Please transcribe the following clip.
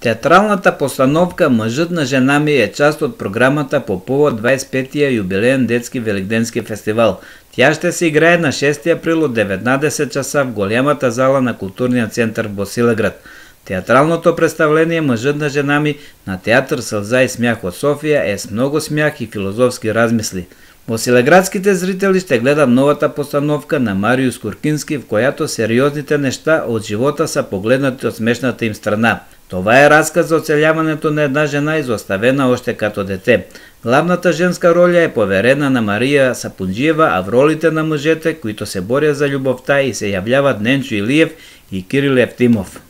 Театралната постановка Мъжът на жена ми е част от програмата по повод 25-тия юбилеен детски великденски фестивал. Тя ще се играе на 6 април от 19 часа в голямата зала на културния център в Босилеград. Театралното представление Мъжът на жена ми на театър Сълза и смях од София е с много смях и филозофски размисли. Босилеградските зрители ще гледат новата постановка на Мариус Куркински, в която сериозните неща од живота са погледнати од смешната им страна. Това е разказ за оцеляването на една жена, изоставена още като дете. Главната женска роля е поверена на Мария Сапунджиева, а в ролите на мъжете, които се борят за любовта и се являват Ненчо Илиев и Кирил Евтимов.